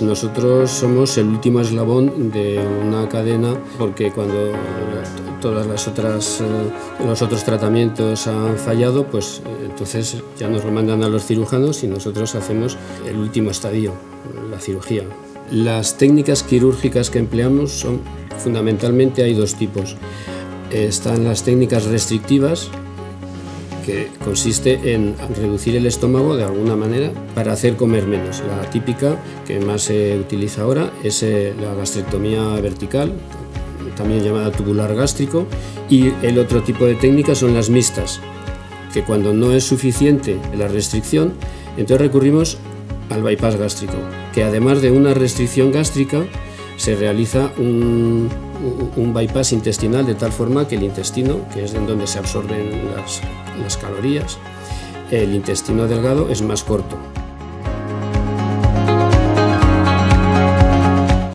Nosotros somos el último eslabón de una cadena porque cuando todas las otras eh, los otros tratamientos han fallado, pues eh, entonces ya nos lo mandan a los cirujanos y nosotros hacemos el último estadio, la cirugía. Las técnicas quirúrgicas que empleamos son fundamentalmente hay dos tipos. Están las técnicas restrictivas, que consiste en reducir el estómago de alguna manera para hacer comer menos. La típica que más se utiliza ahora es eh, la gastrectomía vertical, también llamada tubular gástrico, y el otro tipo de técnicas son las mixtas, que cuando no es suficiente la restricción, entonces recurrimos al bypass gástrico, que además de una restricción gástrica, se realiza un, un bypass intestinal de tal forma que el intestino, que es en donde se absorben las, las calorías, el intestino delgado es más corto.